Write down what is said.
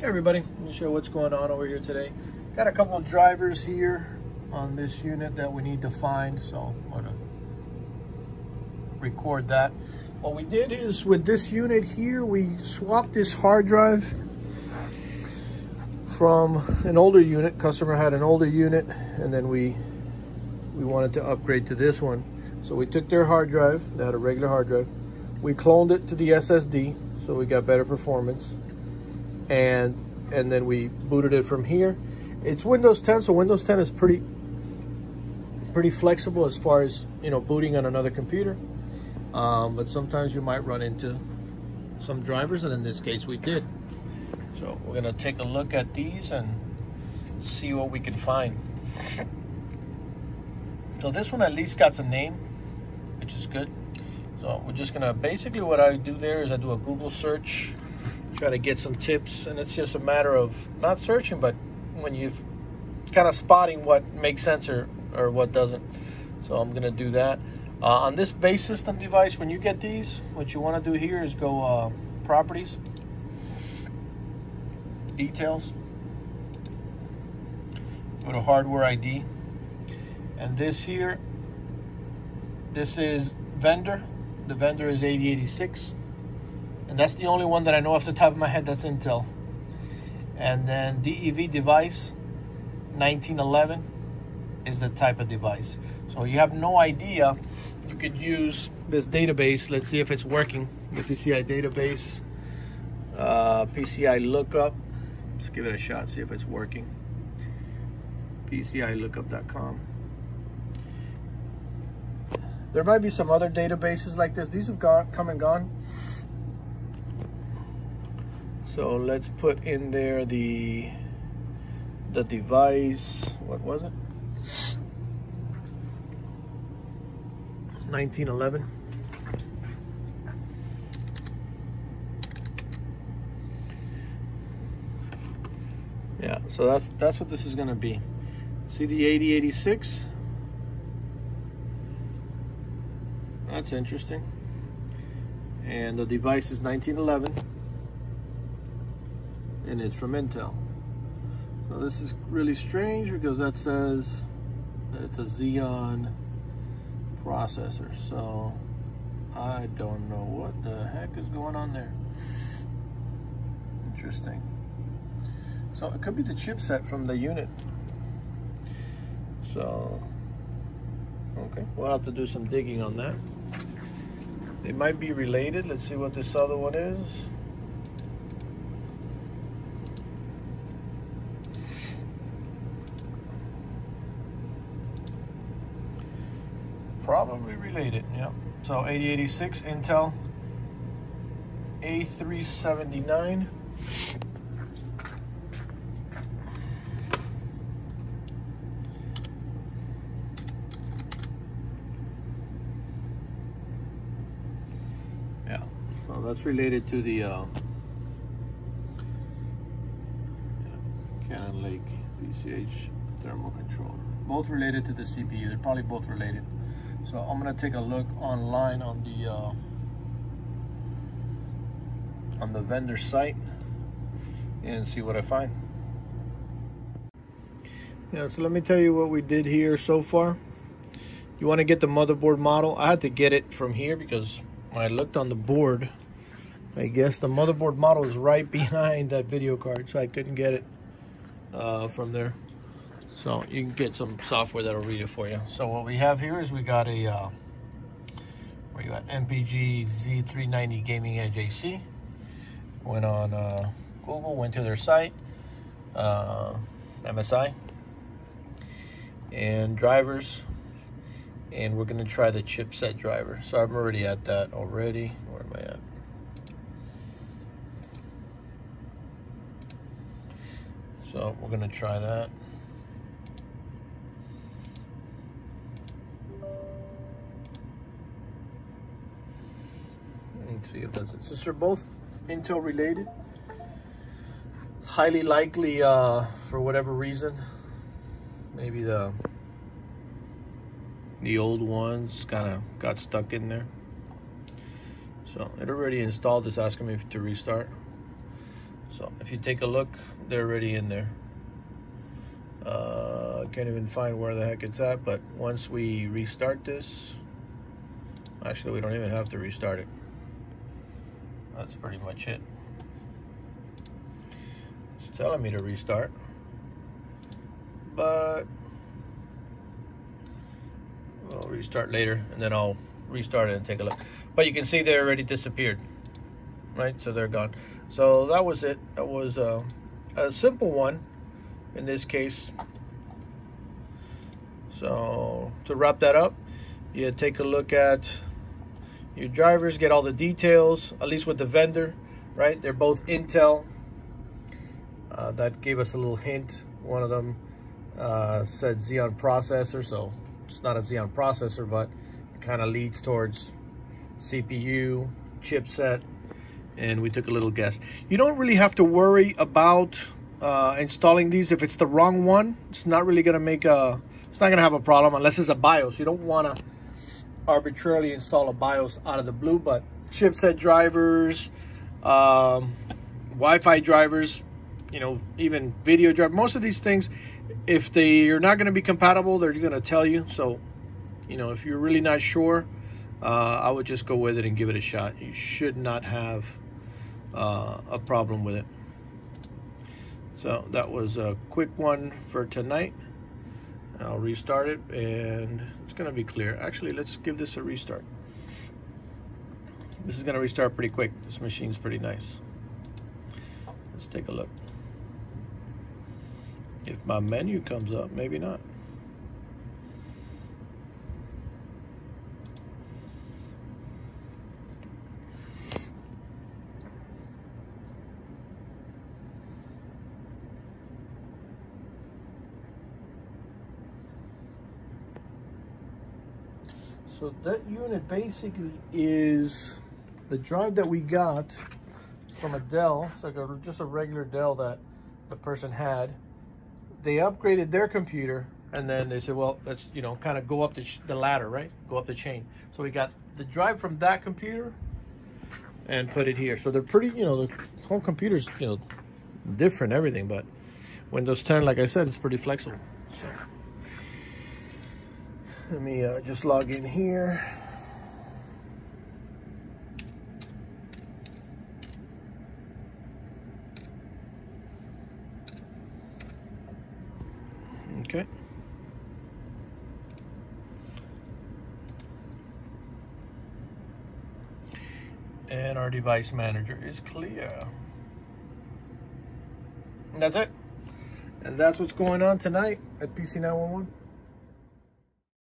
Hey everybody, let me show you what's going on over here today. Got a couple of drivers here on this unit that we need to find, so I'm gonna record that. What we did is with this unit here, we swapped this hard drive from an older unit. Customer had an older unit and then we we wanted to upgrade to this one. So we took their hard drive, they had a regular hard drive. We cloned it to the SSD, so we got better performance and and then we booted it from here. It's Windows 10, so Windows 10 is pretty pretty flexible as far as you know booting on another computer. Um, but sometimes you might run into some drivers, and in this case we did. So we're gonna take a look at these and see what we can find. So this one at least got some name, which is good. So we're just gonna, basically what I do there is I do a Google search try to get some tips and it's just a matter of not searching but when you kind of spotting what makes sense or, or what doesn't. So I'm gonna do that. Uh, on this base system device when you get these what you want to do here is go uh, properties details go to hardware ID and this here this is vendor. The vendor is 8086 and that's the only one that I know off the top of my head that's Intel. And then DEV device 1911 is the type of device. So you have no idea. You could use this database. Let's see if it's working. The PCI database, uh, PCI lookup. Let's give it a shot, see if it's working. PCIlookup.com. There might be some other databases like this. These have gone, come and gone. So let's put in there the the device. What was it? 1911. Yeah, so that's that's what this is going to be. See the 8086? That's interesting. And the device is 1911 and it's from Intel. So this is really strange because that says that it's a Xeon processor. So I don't know what the heck is going on there. Interesting. So it could be the chipset from the unit. So, okay, we'll have to do some digging on that. They might be related. Let's see what this other one is. Probably related, yep. So 8086 Intel A379. Yeah, so that's related to the uh, Cannon Lake PCH thermal controller. Both related to the CPU. They're probably both related. So I'm gonna take a look online on the uh, on the vendor site and see what I find. Yeah, so let me tell you what we did here so far. You want to get the motherboard model. I had to get it from here because when I looked on the board, I guess the motherboard model is right behind that video card, so I couldn't get it uh, from there. So you can get some software that'll read it for you. So what we have here is we got a, uh, where you got MPG Z390 Gaming Edge AC. Went on uh, Google, went to their site, uh, MSI, and drivers. And we're gonna try the chipset driver. So I'm already at that already. Where am I at? So we're gonna try that. See if that's it. Since they're both Intel related, highly likely uh, for whatever reason, maybe the the old ones kind of got stuck in there. So it already installed. It's asking me to restart. So if you take a look, they're already in there. Uh, can't even find where the heck it's at, but once we restart this, actually we don't even have to restart it. That's pretty much it. It's telling me to restart, but we'll restart later and then I'll restart it and take a look. But you can see they already disappeared, right? So they're gone. So that was it. That was uh, a simple one in this case. So to wrap that up, you take a look at your drivers, get all the details, at least with the vendor, right? They're both Intel. Uh, that gave us a little hint. One of them uh, said Xeon processor, so it's not a Xeon processor, but it kind of leads towards CPU, chipset, and we took a little guess. You don't really have to worry about uh, installing these. If it's the wrong one, it's not really gonna make a, it's not gonna have a problem unless it's a BIOS. You don't wanna arbitrarily install a BIOS out of the blue, but chipset drivers, um, Wi-Fi drivers, you know, even video drive, most of these things, if they are not gonna be compatible, they're gonna tell you. So, you know, if you're really not sure, uh, I would just go with it and give it a shot. You should not have uh, a problem with it. So that was a quick one for tonight. I'll restart it and it's gonna be clear. Actually, let's give this a restart. This is gonna restart pretty quick. This machine's pretty nice. Let's take a look. If my menu comes up, maybe not. So that unit basically is the drive that we got from a Dell. It's like a, just a regular Dell that the person had. They upgraded their computer and then they said, well, let's, you know, kind of go up the, the ladder, right? Go up the chain. So we got the drive from that computer and put it here. So they're pretty, you know, the whole computer's, you know, different, everything, but Windows 10, like I said, it's pretty flexible. So. Let me uh, just log in here. Okay. And our device manager is clear. And that's it. And that's what's going on tonight at PC 911.